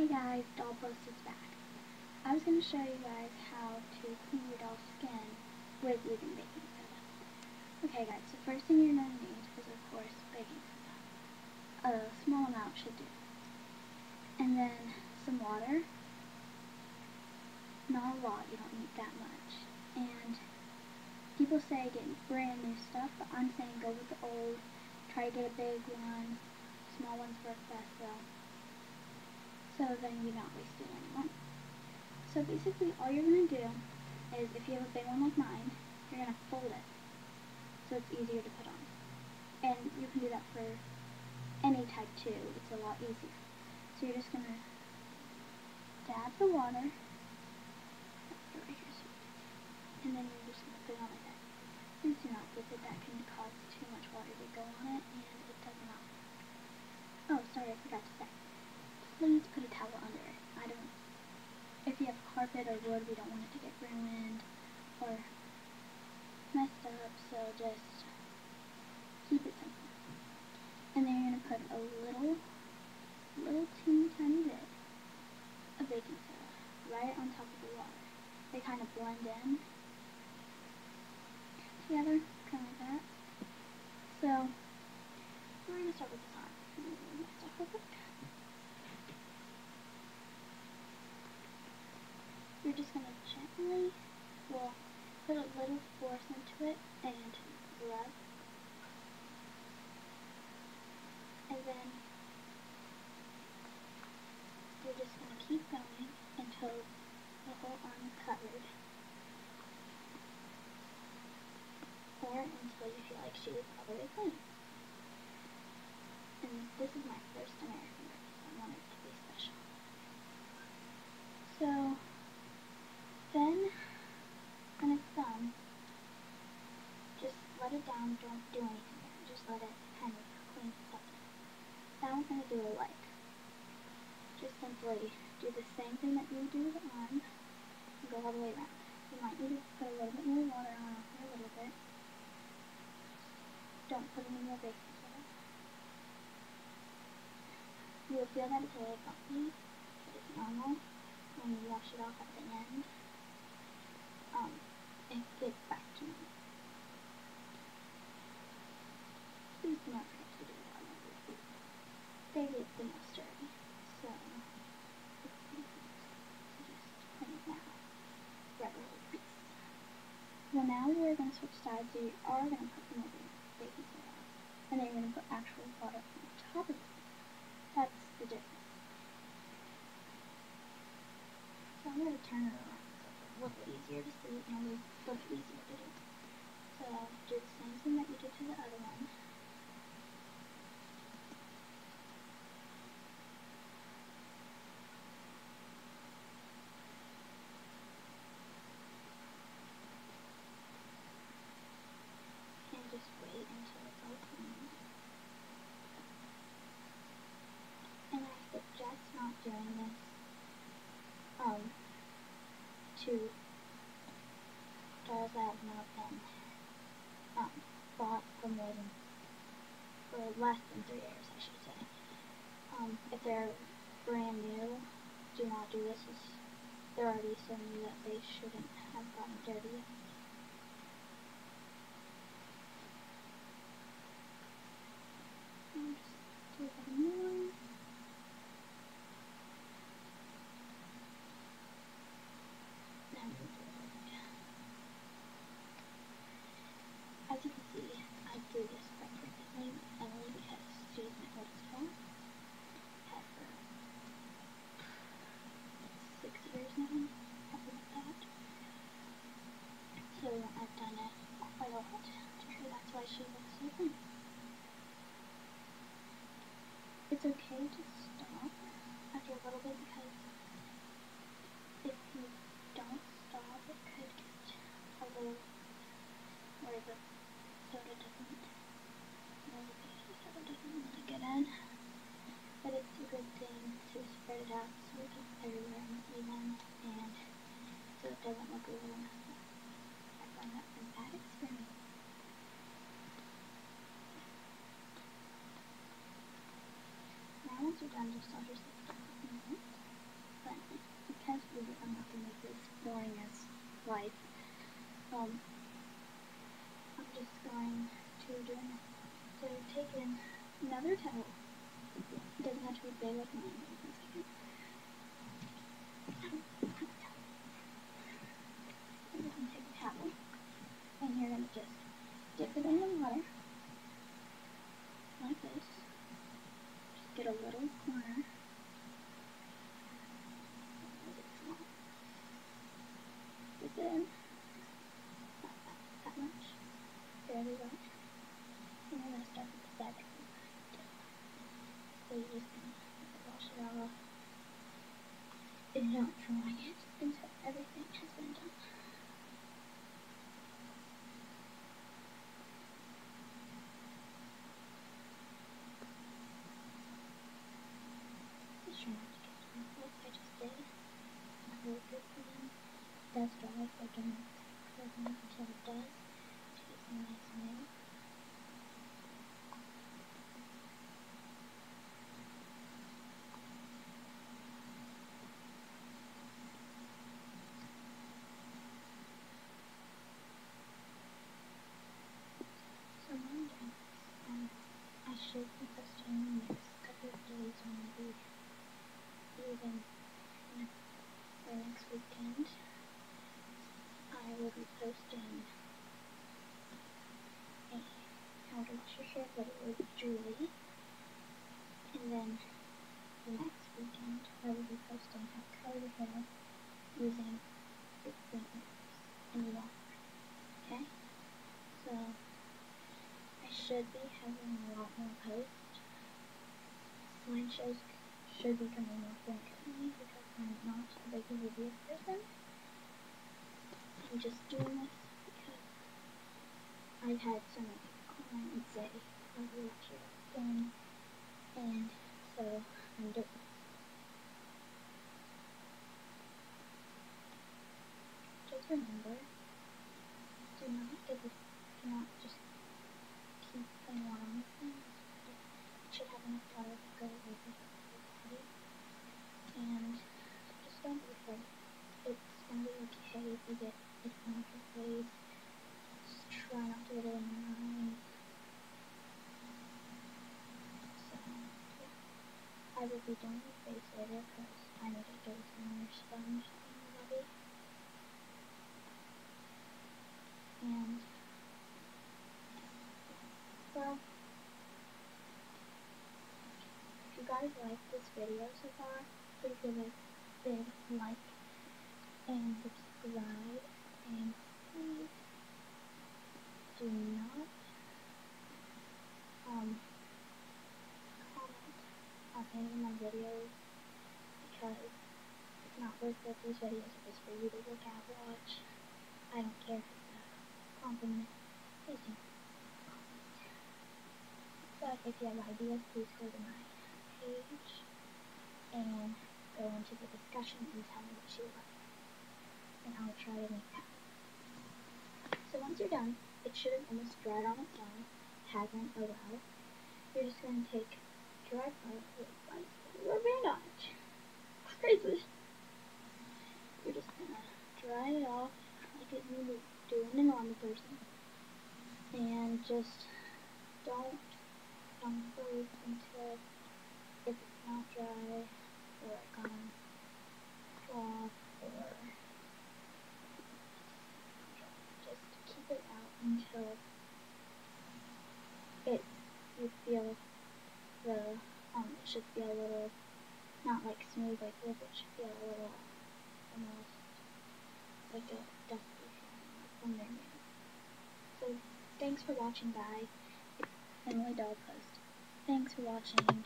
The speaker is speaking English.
Hey guys, Doll Post is back. I was going to show you guys how to clean your doll's skin with using baking soda. Okay guys, the first thing you're going to need is of course baking soda. A small amount should do. And then some water. Not a lot, you don't need that much. And people say get brand new stuff, but I'm saying go with the old. Try to get a big one. Small ones work best though so then you're not wasting any money. So basically all you're going to do is if you have a big one like mine, you're going to fold it so it's easier to put on. And you can do that for any type too, it's a lot easier. So you're just going to dab the water, and then you're just going to put it on like that. Please do not flip it, that can cause too much water to go on it and it does not. Oh, sorry, I forgot to say please put a towel under it. I don't, if you have carpet or wood, we don't want it to get ruined or messed up, so just keep it simple. And then you're going to put a little, little teeny tiny bit of baking soda right on top of the water. They kind of blend in together, kind of like that. So, we're going to start with this on. you're just going to gently, well, put a little force into it and rub. And then you're just going to keep going until the whole arm is covered. Or until you feel like she is all the way clean. And this is my first American birthday, so I wanted it to be special. So, then, when it's done, just don't do anything there. Just let it kind of clean itself Now we're going to do a leg. Just simply do the same thing that you do and go all the way around. You might need to put a little bit more water on it a little bit. Don't put any more baking soda. You will feel that it's a little bumpy, but it's normal when you wash it off at the end um, and get back to me. Do not forget to do on. They get the most dirty, so it's easy just clean it now. Grab. Well now we're going to switch sides, you are going to put some of the baking soda. And then you're going to put actual water on top of it. That's the difference. So I'm going to turn it around little easier to see and a little easier to do. So do the same thing that you did to the other one. And just wait until it's all clean. And I suggest not doing this um, to dolls that have not been um, bought for more than, for less than three years, I should say. Um, if they're brand new, do not do this. It's, they're already so new that they shouldn't have gotten dirty. just do a more. I've done it quite a lot to her. That's why she looks so thin. It's okay to stop after a little bit because if you don't stop, it could get a little where the soda doesn't, where the soda doesn't really get in. But it's a good thing to spread it out so it gets everywhere and even and so it doesn't look a little messy learned that from bad experience. Now once you're done, just let yourself down a minute. has really, I'm not going to make this boring as life. Um, I'm just going to do so take in another towel. It doesn't have to be big like mine. I'm take a towel and you're going to just dip it in the water like this. Just get a little corner. Dip it in. Not that, that much. Fairly well. And then I start with the second You just wash it all off. And not dry it until everything has been done. does dry, so do not close it until it does. Nice and So one day, um, I should be posting the next couple of days when I'll be using for next weekend. I will be posting a how your hair with Julie. And then the next weekend I will be posting how to color your hair using the fingers and water. Okay? So I should be having a lot more posts. Slideshows should be coming more frequently because I'm not a big video person. I'm just doing this because I've had so many and say, oh, you watch your thing, and so I'm doing. Just remember, do not give this, do not just keep putting water on this thing. It should have enough water to go over your body. And just don't be afraid. It's gonna be okay if you get it's on your face. Just try not to get it in your eyes. So, yeah. Be face later because I need to get some sponge in your. And, well, if you guys like this video so far, please give it a big like and subscribe and please do not um, comment of my videos because it's not worth it. These videos are just for you to look at, watch. I don't care if it's a compliment. Please don't comment. But if you have ideas, please go to my page and go into the discussion and tell me what you like. And I'll try to make that. So once you're done, it should have almost dried on its own. Hasn't, oh well. You're just going to take dry part with like rubber band on it. Crazy. You're just to dry it off like it you would do in a normal person. And just don't unfold until if it's not dry or gone off or just keep it out until it you feel the um it should feel a little not like smooth like this, it should feel a little almost like a dusty feeling like So thanks for watching guys. It's Emily Post. Thanks for watching.